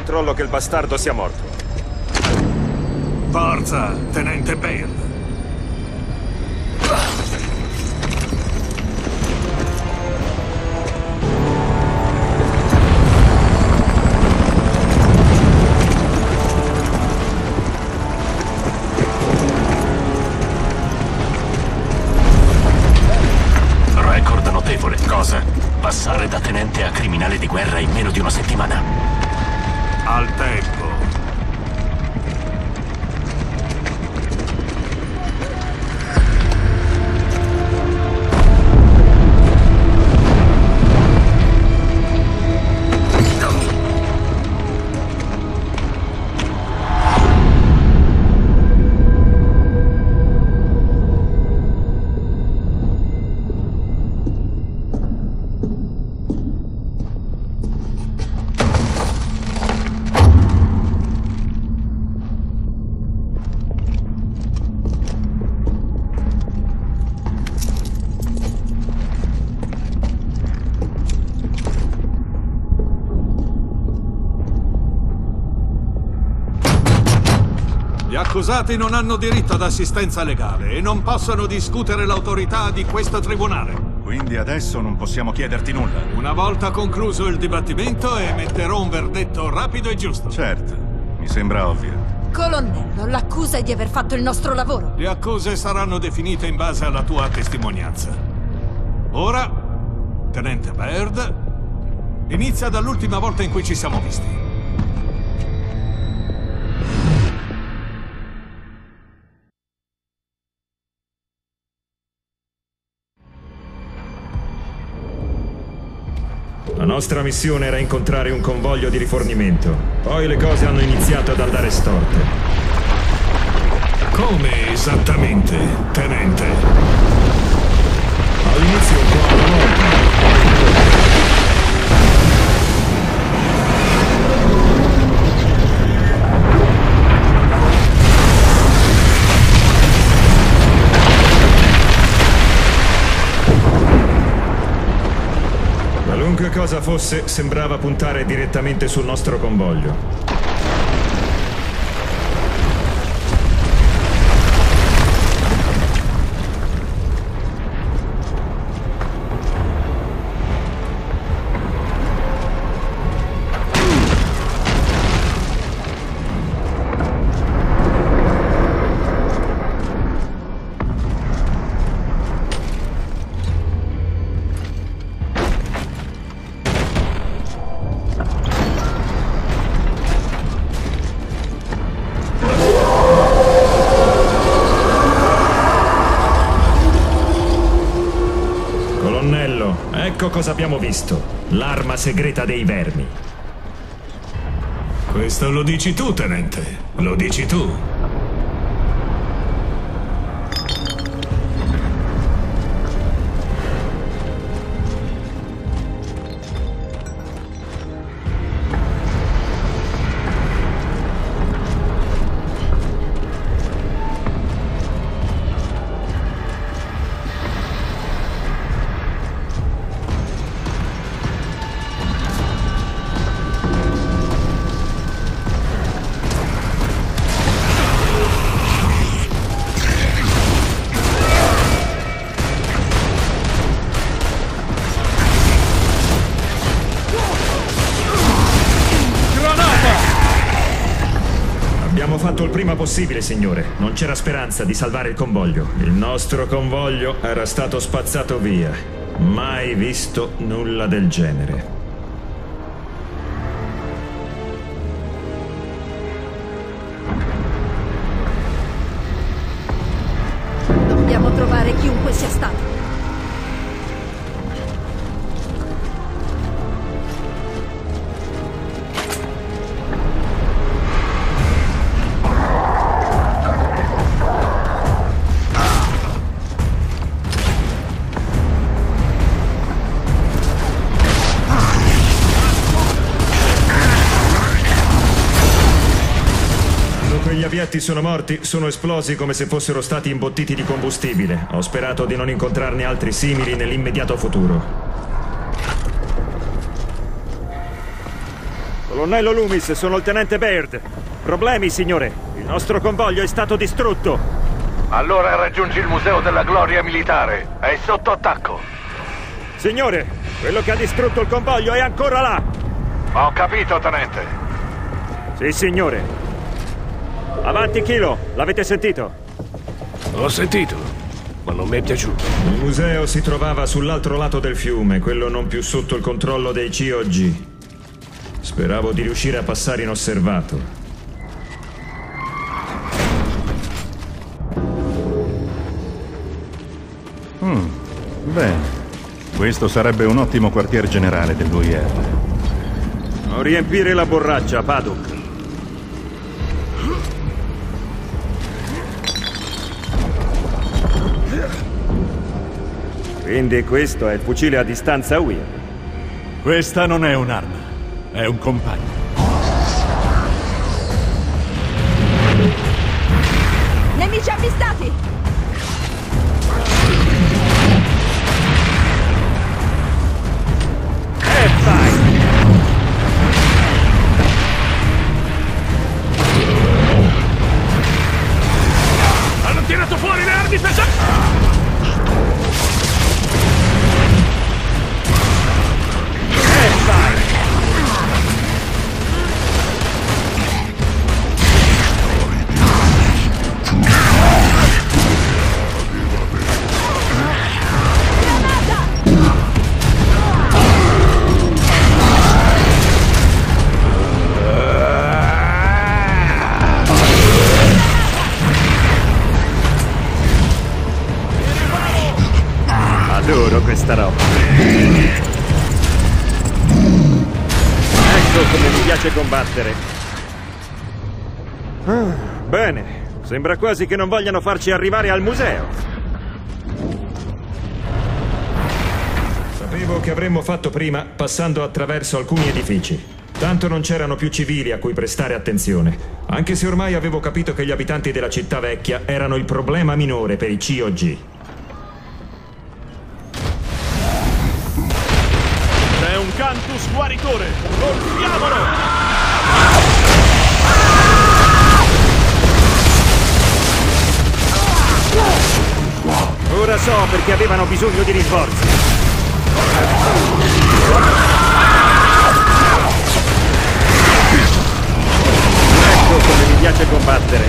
controllo che il bastardo sia morto. Forza, tenente Baird. Record notevole. Cosa? Passare da tenente a criminale di guerra in meno accusati non hanno diritto ad assistenza legale e non possono discutere l'autorità di questo tribunale. Quindi adesso non possiamo chiederti nulla. Una volta concluso il dibattimento emetterò un verdetto rapido e giusto. Certo, mi sembra ovvio. Colonnello, l'accusa è di aver fatto il nostro lavoro. Le accuse saranno definite in base alla tua testimonianza. Ora, tenente Baird, inizia dall'ultima volta in cui ci siamo visti. La nostra missione era incontrare un convoglio di rifornimento. Poi le cose hanno iniziato ad andare storte. Come esattamente, tenente? All'inizio un po' alla volta. Cosa fosse, sembrava puntare direttamente sul nostro convoglio. Cosa abbiamo visto. L'arma segreta dei vermi. Questo lo dici tu, tenente. Lo dici tu. Possibile, signore. Non c'era speranza di salvare il convoglio. Il nostro convoglio era stato spazzato via. Mai visto nulla del genere. Avietti sono morti, sono esplosi come se fossero stati imbottiti di combustibile. Ho sperato di non incontrarne altri simili nell'immediato futuro. Colonnello Loomis, sono il tenente Baird. Problemi, signore. Il nostro convoglio è stato distrutto. Allora raggiungi il Museo della Gloria Militare. È sotto attacco. Signore, quello che ha distrutto il convoglio è ancora là. Ho capito, tenente. Sì, signore. Avanti, Kilo. L'avete sentito? Ho sentito, ma non mi è piaciuto. Il museo si trovava sull'altro lato del fiume, quello non più sotto il controllo dei COG. Speravo di riuscire a passare inosservato. Bene. Questo sarebbe un ottimo quartier generale dell'UIR. Non riempire la borraccia, Paduk. Quindi questo è il fucile a distanza UIR. Questa non è un'arma, è un compagno. Nemici avvistati! Piace combattere. Ah, bene, sembra quasi che non vogliano farci arrivare al museo. Sapevo che avremmo fatto prima passando attraverso alcuni edifici. Tanto non c'erano più civili a cui prestare attenzione, anche se ormai avevo capito che gli abitanti della città vecchia erano il problema minore per i COG. So perché avevano bisogno di rinforzi. Ecco come mi piace combattere.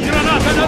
Granata in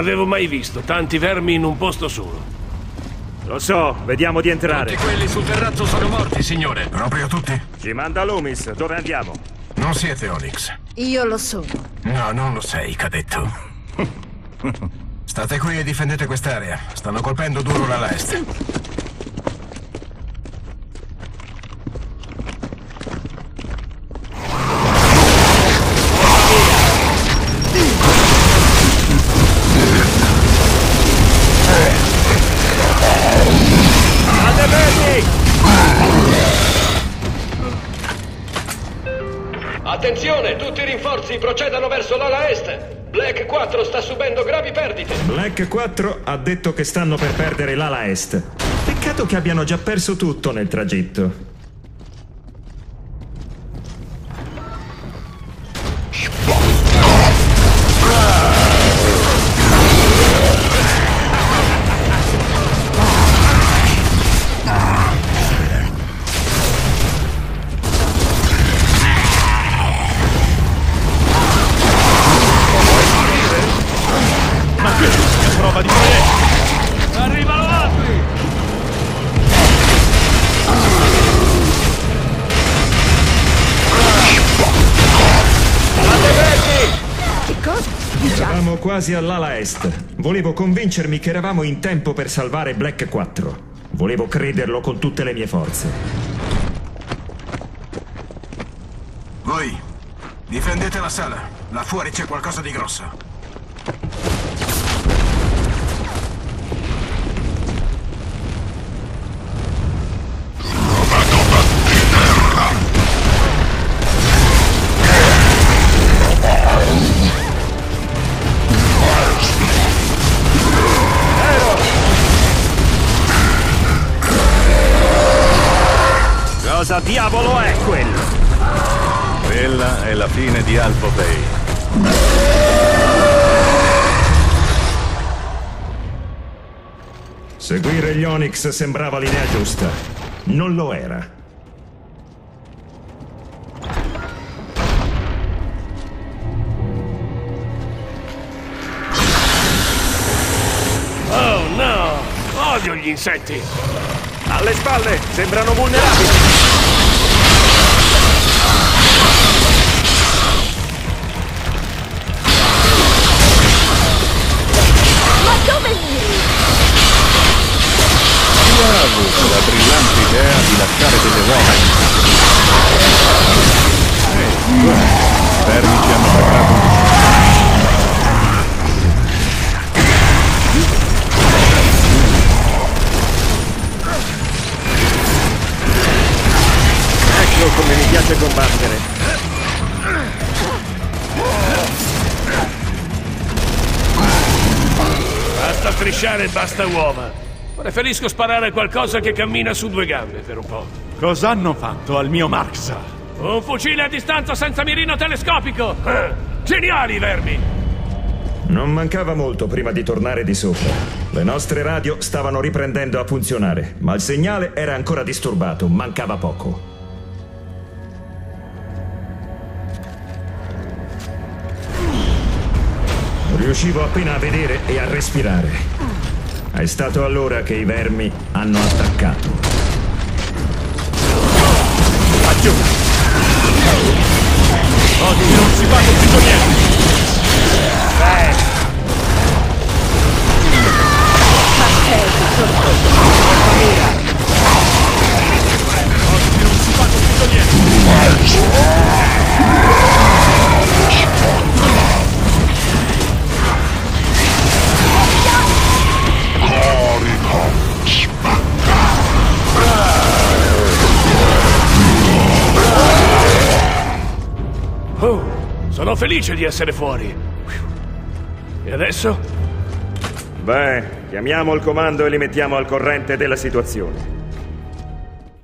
avevo mai visto tanti vermi in un posto solo. Lo so, vediamo di entrare. quelli sul terrazzo sono morti, signore. Proprio tutti? Ci manda Loomis, dove andiamo? Non siete Onyx. Io lo sono. No, non lo sei, cadetto. State qui e difendete quest'area. Stanno colpendo duro l'ala est. Attenzione, tutti i rinforzi procedano verso l'ala est. Black 4 sta subendo gravi perdite. Black 4 ha detto che stanno per perdere l'ala est. Peccato che abbiano già perso tutto nel tragitto. Quasi all'ala est. Volevo convincermi che eravamo in tempo per salvare Black 4. Volevo crederlo con tutte le mie forze. Voi, difendete la sala. Là fuori c'è qualcosa di grosso. Cosa diavolo è quello? Quella è la fine di Alpha Bay. Seguire gli Onyx sembrava l'idea giusta. Non lo era. Oh no! Odio gli insetti! Alle spalle, sembrano vulnerabili. La brillante idea di lasciare delle uova in Ehi, guarda, i vermi ci hanno preparato un Ecco come mi piace combattere. Basta strisciare e basta uova. Preferisco sparare a qualcosa che cammina su due gambe per un po'. Cosa hanno fatto al mio Max? Un fucile a distanza senza mirino telescopico! Eh, Geniali, vermi! Non mancava molto prima di tornare di sopra. Le nostre radio stavano riprendendo a funzionare, ma il segnale era ancora disturbato, mancava poco. Riuscivo appena a vedere e a respirare. È stato allora che i vermi hanno attaccato. Laggiù! Oggi non si fanno prigionieri! Beh, Oggi non si fanno prigionieri! Felice di essere fuori. E adesso? beh, chiamiamo il comando e li mettiamo al corrente della situazione.